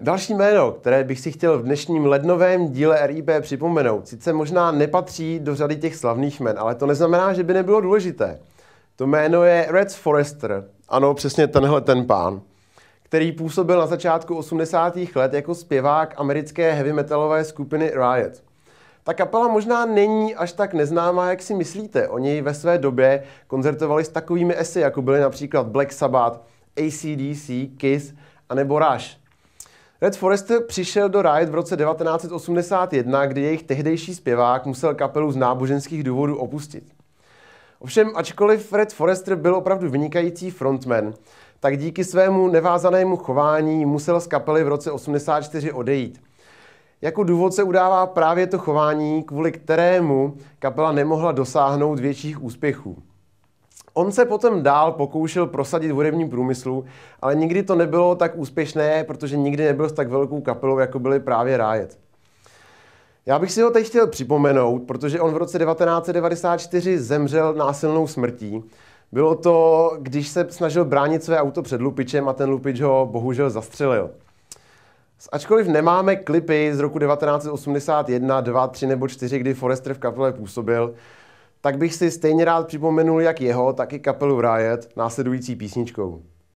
Další jméno, které bych si chtěl v dnešním lednovém díle RIP připomenout, sice možná nepatří do řady těch slavných jmen, ale to neznamená, že by nebylo důležité. To jméno je Red Forrester, ano, přesně tenhle ten pán, který působil na začátku 80. let jako zpěvák americké heavy metalové skupiny Riot. Ta kapela možná není až tak neznámá, jak si myslíte. Oni ve své době koncertovali s takovými esy, jako byly například Black Sabbath, ACDC, Kiss a nebo Rush. Red Forrester přišel do Riot v roce 1981, kdy jejich tehdejší zpěvák musel kapelu z náboženských důvodů opustit. Ovšem, ačkoliv Red Forrester byl opravdu vynikající frontman, tak díky svému nevázanému chování musel z kapely v roce 84 odejít. Jako důvod se udává právě to chování, kvůli kterému kapela nemohla dosáhnout větších úspěchů. On se potom dál pokoušel prosadit v hudebním průmyslu, ale nikdy to nebylo tak úspěšné, protože nikdy nebyl s tak velkou kapelou, jako byly právě Riot. Já bych si ho teď chtěl připomenout, protože on v roce 1994 zemřel násilnou smrtí. Bylo to, když se snažil bránit své auto před lupičem a ten lupič ho bohužel zastřelil. Ačkoliv nemáme klipy z roku 1981, 2, 3 nebo 4, kdy Forrester v kapele působil, tak bych si stejně rád připomenul jak jeho, tak i kapelu Riot následující písničkou.